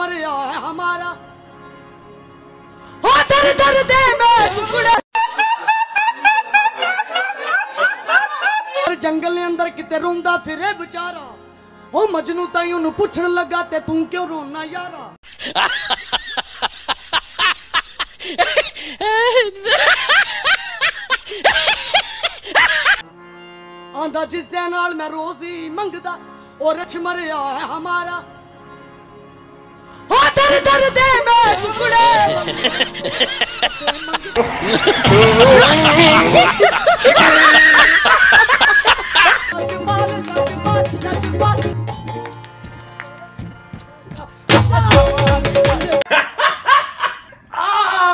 मरिया है हमारा ओ दर दर दे में टुकड़े ਜੰਗਲ ਦੇ ਅੰਦਰ ਕਿਤੇ ਰੋਂਦਾ ਫਿਰੇ ਵਿਚਾਰਾ ਉਹ ਮਜਨੂ ਤਾਈ ਉਹਨੂੰ ਪੁੱਛਣ ਲੱਗਾ ਤੇ ਤੂੰ ਕਿਉਂ ਰੋਣਾ ਯਾਰਾ ਆਂਦਾ ਜਿਸ ਦੇ ਨਾਲ ਮੈਂ ਰੋਜ਼ ਹੀ ਮੰਗਦਾ ਉਹ ਰਛ ਮਰਿਆ ਹੈ ਹਮਾਰਾ दर्दे में टुकड़े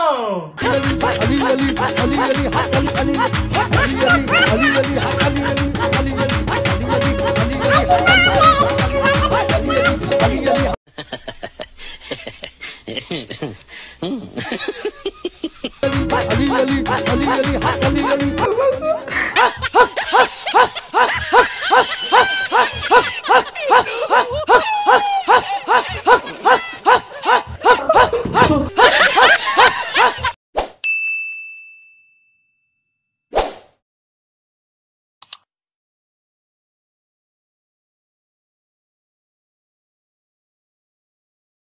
Ali Ali Ali Ali Ali Ali Ali Ali Ali Ali Ali Ali Ali Ali